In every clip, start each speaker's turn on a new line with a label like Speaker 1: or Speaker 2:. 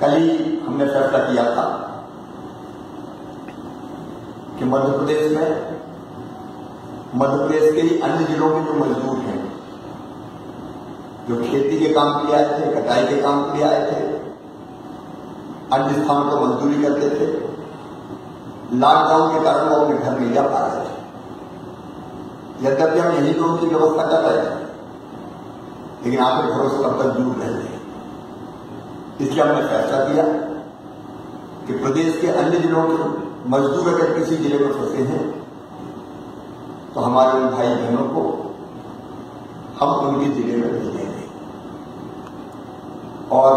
Speaker 1: कल ही हमने फैसला किया था कि मध्य प्रदेश में, मध्य प्रदेश के ही अन्य जिलों में जो मजदूर हैं, जो खेती के काम के आए थे, कटाई के काम के आए थे, अन्य स्थानों पर मजदूरी करते थे लॉकडाउन के कारण वो अपने घर नहीं जा पा रहे थे। यद्यपि हम यही तो उनकी व्यवस्था कर रहे थे लेकिन आपके घरों से कब तक दूर रह थे इसलिए हमने फैसला किया कि प्रदेश के अन्य जिलों के मजदूर अगर किसी ज़िले में फंसे हैं तो हमारे उन भाई बहनों को हम उनके ज़िले में भेजेंगे और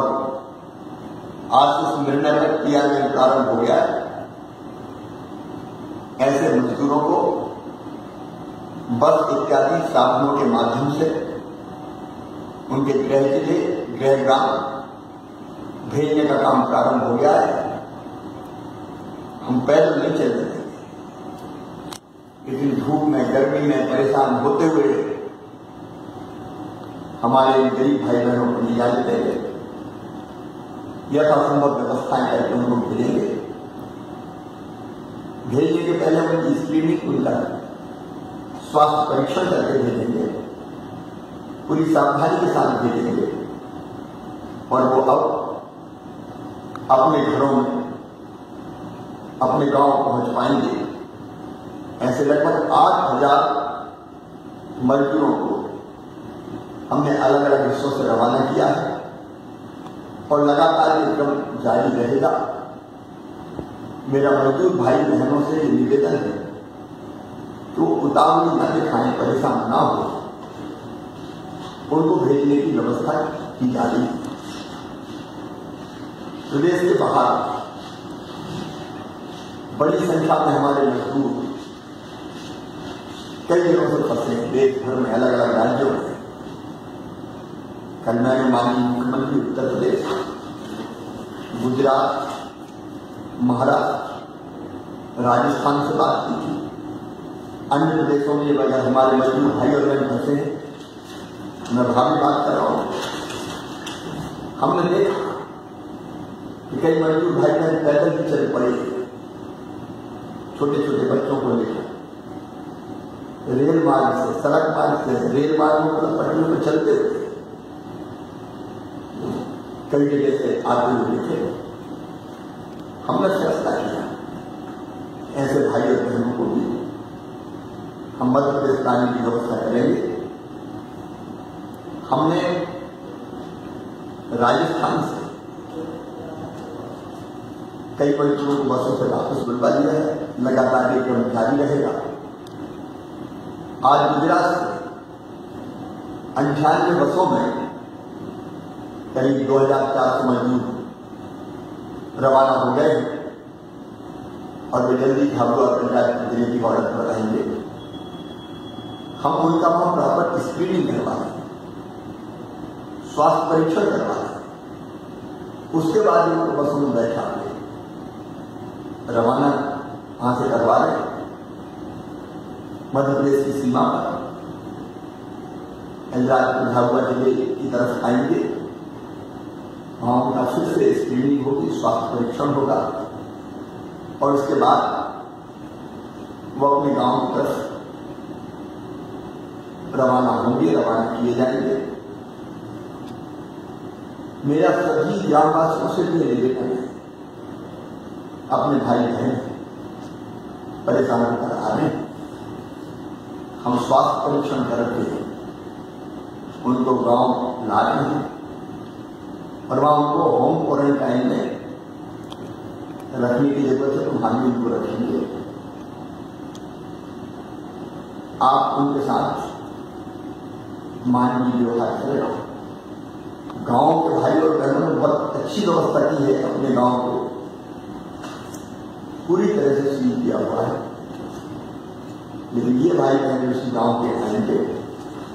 Speaker 1: आज उस निर्णय पर क्रियान्वयन प्रारंभ हो गया है। ऐसे मजदूरों को बस इत्यादि साधनों के माध्यम से उनके गृह ज़िले गृह ग्राम भेजने का काम प्रारंभ हो गया है। हम पैदल नहीं चल रहे लेकिन धूप में, गर्मी में परेशान होते हुए हमारे गरीब भाई बहनों को इजाज़त देंगे। यथासंभव व्यवस्थाएँ करके उनको भेजेंगे। भेजने के पहले उनकी स्क्रीनिंग उनका स्वास्थ्य परीक्षण करके भेजेंगे। पूरी सावधानी के साथ भेजेंगे। और वो अब अपने घरों में, अपने गाँव पहुँच पाएँगे ऐसे लगभग आठ हज़ार मजदूरों को हमने अलग अलग हिस्सों से रवाना किया है और लगातार ये क्रम जारी रहेगा। मेरा मजदूर भाई बहनों से ये निवेदन है कि वो उतावली न दिखाएँ, परेशान ना हो। उनको भेजने की व्यवस्था की जा रही है। प्रदेश के बाहर। बड़ी संख्या में हमारे मजदूर कई दिनों से फंसे देश भर में अलग अलग राज्यों में। कल मैंने माननीय मुख्यमंत्री उत्तर प्रदेश, गुजरात, महाराष्ट्र, राजस्थान से बात की थी। अन्य प्रदेशों में वजह हमारे मजदूर भाई और बहन फंसे हैं। मैं भावी बात कर रहा हूँ। हमने देखा कई मजदूर भाई बहन पैदल भी चल पड़े। छोटे छोटे बच्चों को लेकर। रेल मार्ग से, सड़क मार्ग से, रेल मार्ग पर पटरियों में चलते हुए कई जगह से आते हुए थे हमने फैसला किया। ऐसे भाई और बहनों को भी हम मध्य प्रदेश लाने की व्यवस्था करेंगे। हमने राजस्थान कई मजदूरों को बसों से वापस बुलवा दिया है। लगातार ये क्रम जारी रहेगा। आज गुजरात से अंठानवे बसों में करीब दो हज़ार चार सौ मजदूर रवाना हो गए हैं और वे जल्दी झाबुआ पंचायत ज़िले की बॉर्डर पर रहेंगे। हम उनका वहाँ प्रॉपर स्क्रीनिंग करवाएँ स्वास्थ्य परीक्षण करवाएँ उसके बाद उनको बसों में बैठा रवाना वहाँ से करवा रहे मध्य प्रदेश की सीमा पर। इलाज झाबुआ ज़िले की तरफ़ आएँगे। वहाँ उनका फिर से स्क्रीनिंग होगी, स्वास्थ्य परीक्षण होगा। और उसके बाद वो अपने गाँव की तरफ़ रवाना होंगे, रवाना किए जाएँगे। मेरा सभी ग्रामवासियों से भी निवेदन है अपने भाई बहन परेशान कर आ रहे हम स्वास्थ्य परीक्षण करके उनको गाँव ला रहे हैं। और वहाँ उनको होम क्वारंटाइन में रखने की ज़रूरत है तो हम भी उनको रखेंगे। आप उनके साथ मानवीय व्यवहार करें। गाँव के भाई और बहनों ने बहुत अच्छी व्यवस्था की है अपने गाँव को। पूरी तरह से सील किया हुआ है। लेकिन ये भाई बहन उसी गाँव के आएँगे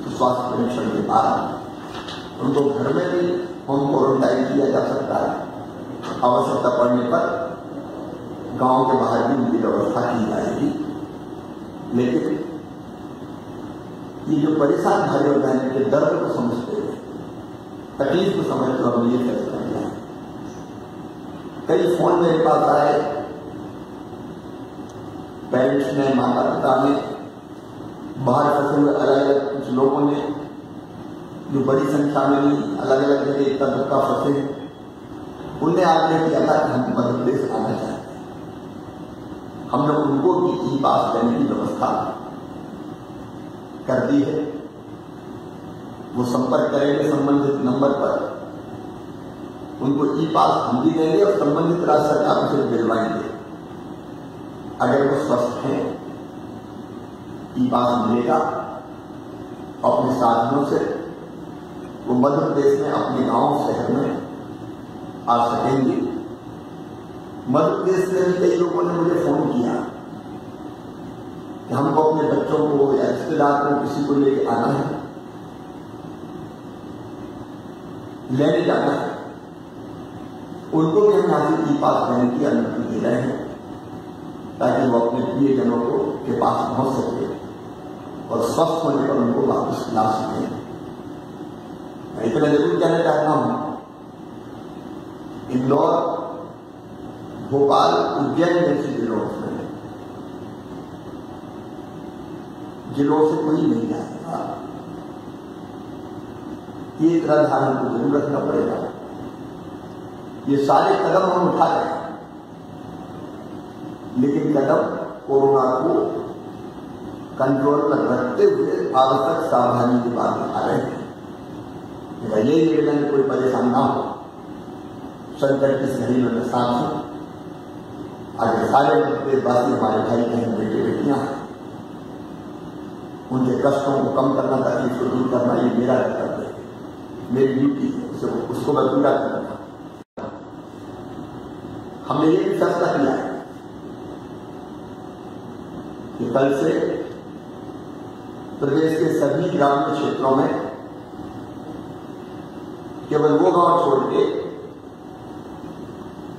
Speaker 1: तो स्वास्थ्य परीक्षण के बाद, उनको घर में भी होम क्वारंटाइन किया जा सकता है। आवश्यकता पड़ने पर गाँव के बाहर भी उनकी व्यवस्था की जाएगी। लेकिन ये जो परेशान भाई और बहन के दर्द को समझते हुए तकलीफ़ को समझते हमने ये कई फ़ोन मेरे पास आए पेरेंट्स ने माता पिता ने बाहर फंसे हुए अलग अलग कुछ लोगों ने, जो बड़ी संख्या में अलग अलग जगह इतना धक्का फंसे हैं, उनने आग्रह किया था कि हम मध्य प्रदेश आना चाहते हम लोग उनको भी ई पास देने की व्यवस्था कर दी है। वो संपर्क करेंगे संबंधित नंबर पर। उनको ई पास हम भी देंगे और संबंधित राज्य सरकार से दिलवाएँगे अगर वो स्वस्थ हैं ई पास मिलेगा अपने साधनों से, वो मध्य प्रदेश में, अपने गाँव, शहर में आ सकेंगे। मध्य प्रदेश से भी कई लोगों ने मुझे फ़ोन किया कि हमको अपने बच्चों को, या रिश्तेदार को, किसी को लेके आना है। लेने जाना है। उनको भी हम यहाँ से ई पास देने की अनुमति दे रहे हैं। ताकि वो अपने प्रियजनों को के पास पहुँच सके और स्वस्थ होने पर उनको वापस ला सके। मैं इतना ज़रूर कहना चाहता हूँ, इंदौर, भोपाल, उज्जैन जैसे जिलों से जिलों से कोई नहीं जाएगा ये इतना ध्यान हमको ज़रूर रखना पड़ेगा। ये सारे कदम हम उठा रहे हैं। लेकिन कदम कोरोना को कंट्रोल में रखते हुए आवश्यक सावधानी की बात उठा रहे हैं। ये निर्णय में कोई परेशान ना हो। संकट की सही में साथ हूँ। अगर सारे देशवासी हमारे भाई बहन, बेटे, बेटियाँ, उनके कष्टों को कम करना, तकलीफ़ को दूर करना, ये मेरा कर्तव्य है। मेरी ड्यूटी है उसको मैं पूरा करूँगा हमने ये भी फैसला किया है। कि कल से प्रदेश के सभी ग्रामीण क्षेत्रों में केवल वो गाँव छोड़ के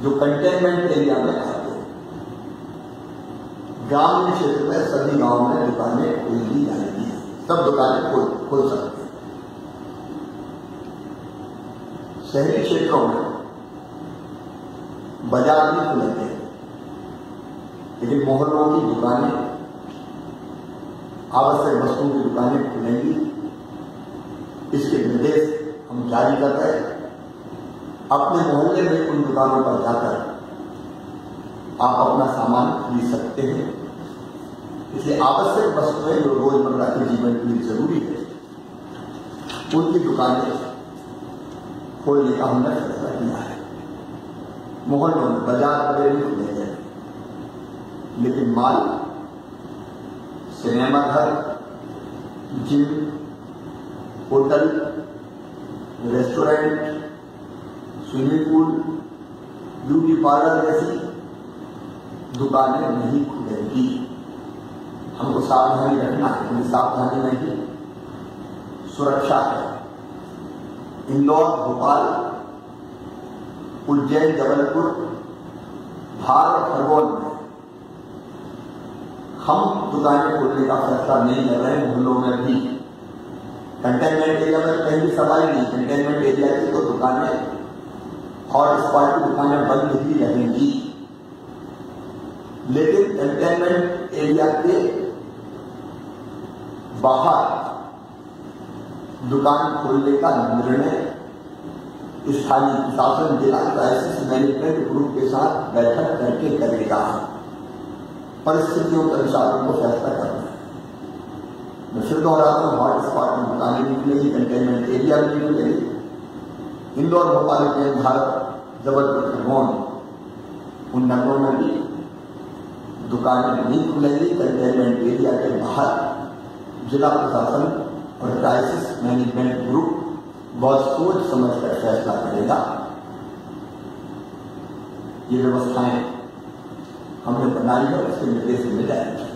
Speaker 1: जो कंटेनमेंट एरिया में आते ग्रामीण क्षेत्र में सभी गाँव में दुकानें खोल दी जाएगी। सब दुकानें खोल खोल सकते शहरी क्षेत्रों में बाज़ार भी खुलेंगे लेकिन मोहल्लों की दुकानें आवश्यक वस्तुओं की दुकानें खुलेंगी। इसके निर्देश हम जारी कर रहे हैं। अपने मोहल्ले में उन दुकानों पर जाकर आप अपना सामान खरीद सकते हैं। इसलिए आवश्यक वस्तुएँ जो रोज़मर्रा के जीवन के लिए ज़रूरी है, उनकी दुकानें खोलने का हमने फैसला किया है। मोहल्लों में बाज़ार वगैरह नहीं खुलेंगे लेकिन माल सिनेमा घर, gym, hotel, restaurant, swimming pool, beauty parlour जैसी दुकानें नहीं खुलेंगी। हमको सावधानी रखना है, हमें सावधानी नहीं। सुरक्षा है। इंदौर, भोपाल, उज्जैन, जबलपुर धार खरगोन में। हम दुकानें खोलने का फैसला नहीं कर रहे मोहल्लों में भी। कंटेनमेंट एरिया में कहीं भी सवाल नहीं कंटेनमेंट एरिया की तो दुकानें हॉटस्पॉट की दुकानें बंद ही रहेंगी। लेकिन कंटेनमेंट एरिया के बाहर दुकान खोलने का निर्णय स्थानीय प्रशासन जिला क्राइसिस मैनेजमेंट ग्रुप के साथ बैठक करके करेगा। परिस्थितियों के अनुसार उनको फैसला करना मैं फिर दोहराता हूँ हॉटस्पॉट में दुकानें निकलेगी कंटेनमेंट एरिया में निकलेगी इंदौर, भोपाल के भारत जबलपुर खरगोन उन नगरों में भी दुकानें नहीं खुलेंगी कंटेनमेंट एरिया के बाहर जिला प्रशासन और क्राइसिस मैनेजमेंट ग्रुप बहुत सोच समझ कर फैसला करेगा। ये व्यवस्थाएँ हमने बनाई है उसके निर्देश मिल जाएँगे।